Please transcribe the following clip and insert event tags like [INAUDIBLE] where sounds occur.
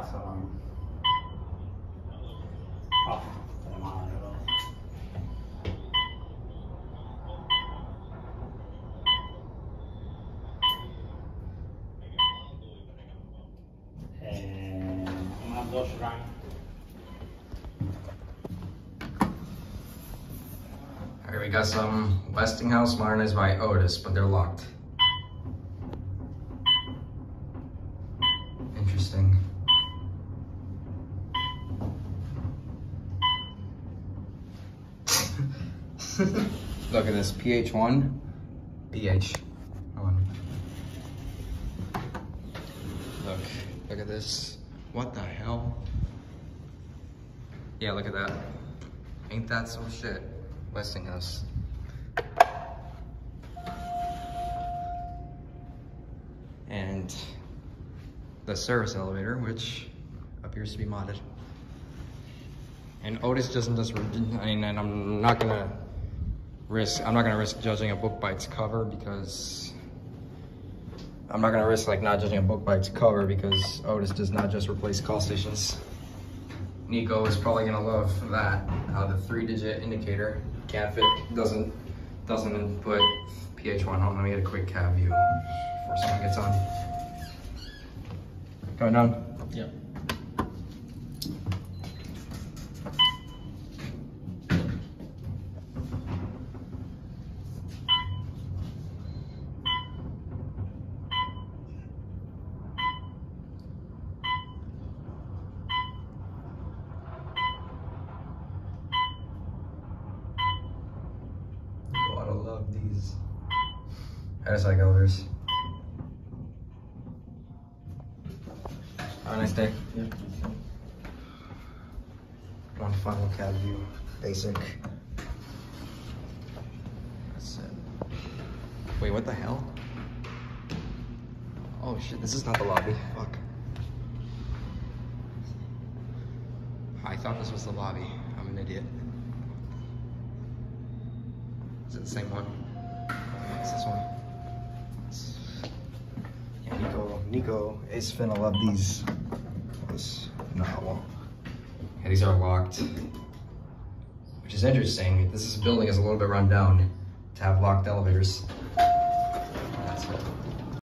I'm not sure. Alright, we got some Westinghouse modernized by Otis, but they're locked. [LAUGHS] Look at this, PH1, PH1. Look, look at this. What the hell? Yeah, look at that. Ain't that some shit? Westinghouse. And the service elevator, which appears to be modded. And Otis doesn't just, I mean, and I'm not gonna risk, I'm not gonna risk judging a book by its cover because I'm not gonna risk like not judging a book by its cover because Otis does not just replace call stations. Nico is probably gonna love that. Uh, the three-digit indicator can't fit, doesn't doesn't input PH1. On, let me get a quick cab view before someone gets on. Going down. Yep. Motorcycle elevators. Have a nice day. Yeah. One final cab view, basic. That's it. Wait, what the hell? Oh shit, this is not the lobby. Fuck. I thought this was the lobby. I'm an idiot. Is it the same one? It's this one. It's- Yeah, Nico, is finna love these. This novel. These are locked. Which is interesting. This building is a little bit run down to have locked elevators. That's it.